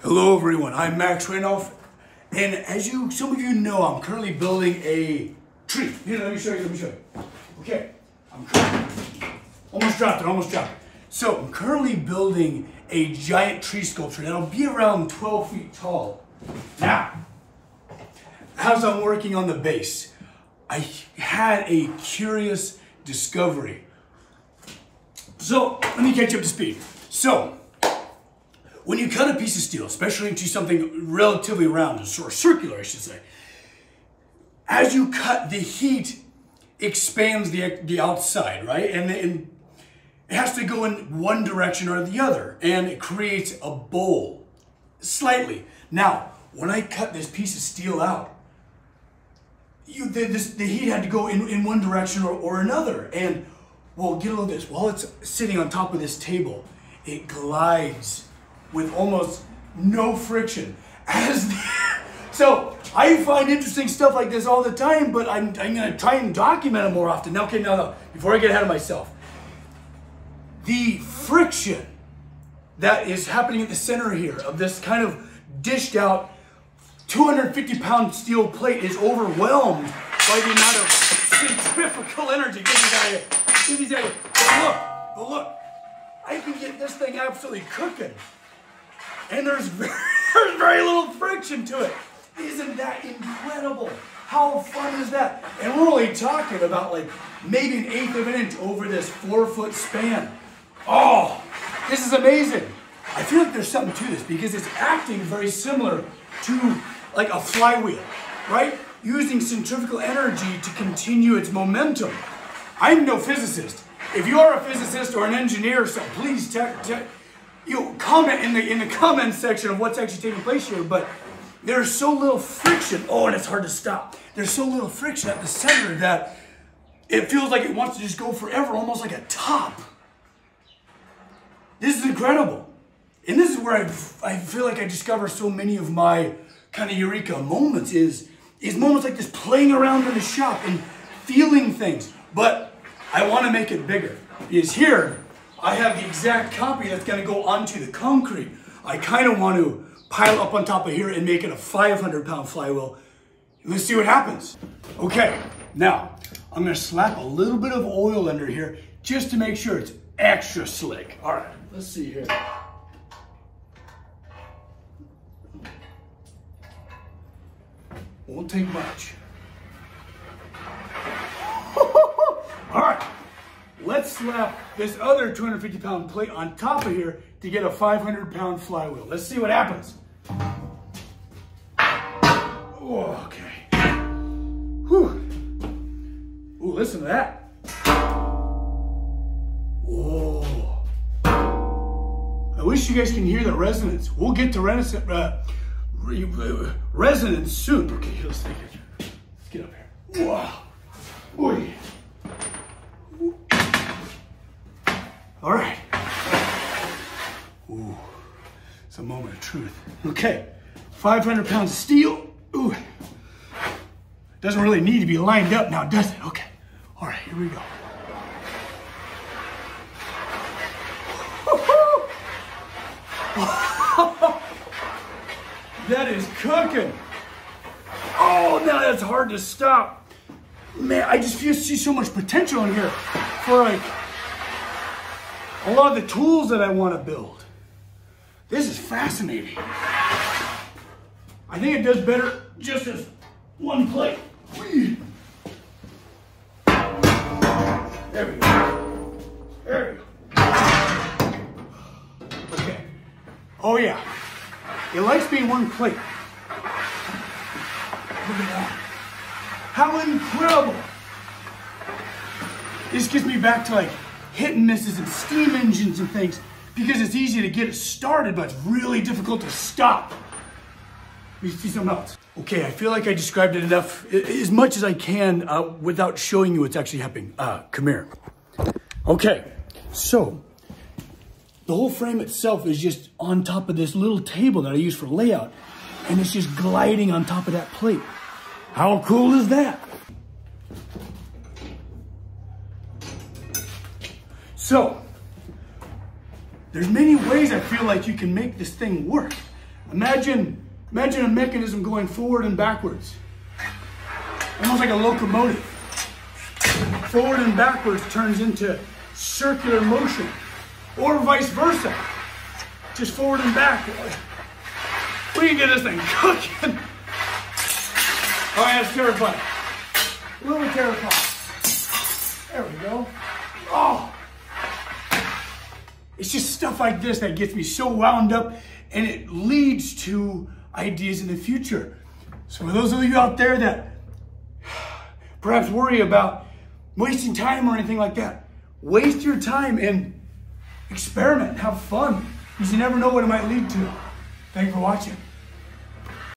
Hello everyone, I'm Max Randolph, and as you, some of you know, I'm currently building a tree. Here, let me show you, let me show you. Okay, I'm currently, almost dropped it, almost dropped it. So, I'm currently building a giant tree sculpture that'll be around 12 feet tall. Now, as I'm working on the base, I had a curious discovery. So, let me catch you up to speed. So, when you cut a piece of steel, especially into something relatively round, or circular, I should say, as you cut, the heat expands the, the outside, right? And, and it has to go in one direction or the other, and it creates a bowl, slightly. Now, when I cut this piece of steel out, you, the, this, the heat had to go in, in one direction or, or another. And, well, get a this. While it's sitting on top of this table, it glides with almost no friction. As the, so I find interesting stuff like this all the time, but I'm, I'm gonna try and document it more often. Now, okay, now, now, before I get ahead of myself, the friction that is happening at the center here of this kind of dished out 250 pound steel plate is overwhelmed by the amount of centrifugal energy. Give me that, give me that. But look, but look, I can get this thing absolutely cooking and there's very, there's very little friction to it. Isn't that incredible? How fun is that? And we're only talking about like maybe an eighth of an inch over this four foot span. Oh, this is amazing. I feel like there's something to this because it's acting very similar to like a flywheel, right? Using centrifugal energy to continue its momentum. I'm no physicist. If you are a physicist or an engineer, so please you comment in the in the comment section of what's actually taking place here, but there's so little friction. Oh, and it's hard to stop. There's so little friction at the center that it feels like it wants to just go forever, almost like a top. This is incredible. And this is where I, I feel like I discover so many of my kind of eureka moments is, is moments like this playing around in the shop and feeling things. But I want to make it bigger. Is here, I have the exact copy that's to go onto the concrete. I kind of want to pile up on top of here and make it a 500 pound flywheel. Let's see what happens. Okay, now I'm to slap a little bit of oil under here just to make sure it's extra slick. All right, let's see here. Won't take much. All right. Slap this other 250 pound plate on top of here to get a 500 pound flywheel. Let's see what happens. Oh, okay. Whew. Ooh, listen to that. Whoa. I wish you guys can hear the resonance. We'll get to resonance, uh, resonance soon. Okay, let's take it. Let's get up here. Wow. Boy. All right. Ooh, it's a moment of truth. Okay, 500 pounds of steel. Ooh, doesn't really need to be lined up now, does it? Okay, all right, here we go. that is cooking. Oh, now that's hard to stop. Man, I just feel see so much potential in here for like a lot of the tools that I want to build. This is fascinating. I think it does better just as one plate. There we go. There we go. Okay. Oh yeah. It likes being one plate. Look at that. How incredible. This gets me back to like hit and misses and steam engines and things because it's easy to get it started, but it's really difficult to stop. Let me see something else. Okay, I feel like I described it enough, as much as I can, uh, without showing you what's actually happening. Uh, come here. Okay, so the whole frame itself is just on top of this little table that I use for layout, and it's just gliding on top of that plate. How cool is that? So, there's many ways I feel like you can make this thing work. Imagine, imagine a mechanism going forward and backwards. Almost like a locomotive. Forward and backwards turns into circular motion. Or vice versa. Just forward and back. We can get this thing cooking. Oh, that's terrifying. A little terrifying. There we go. Oh. It's just stuff like this that gets me so wound up and it leads to ideas in the future. So for those of you out there that perhaps worry about wasting time or anything like that, waste your time and experiment, have fun, because you never know what it might lead to. Thank you for watching.